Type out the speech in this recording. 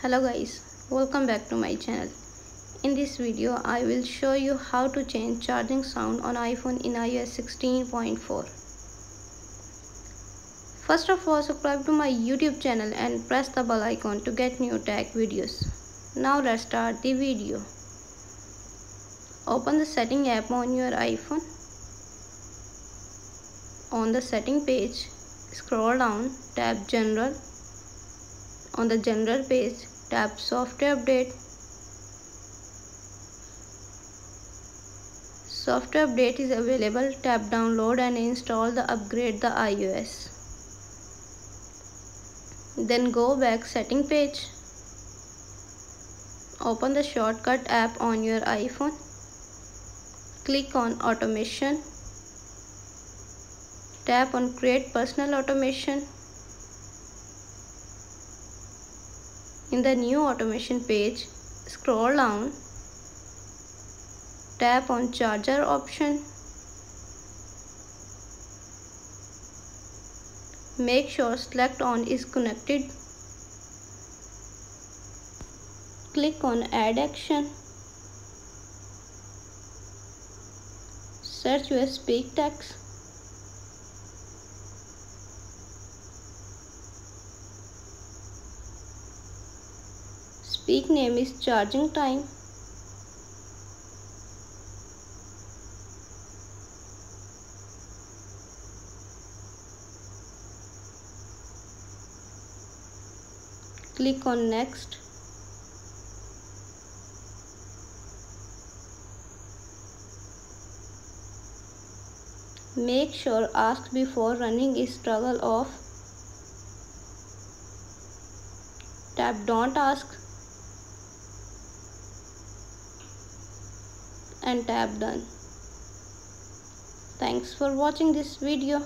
hello guys welcome back to my channel. In this video i will show you how to change charging sound on iphone in ios 16.4 first of all subscribe to my youtube channel and press the bell icon to get new tech videos. Now let's start the video. Open the setting app on your iphone. On the setting page scroll down tap general on the general page, tap software update. Software update is available. Tap download and install the upgrade the iOS. Then go back setting page. Open the shortcut app on your iPhone. Click on automation. Tap on create personal automation. In the new automation page, scroll down, tap on charger option. Make sure select on is connected. Click on add action. Search your speak text. Speak name is charging time. Click on next. Make sure ask before running is toggle off. Tap don't ask and tap done. Thanks for watching this video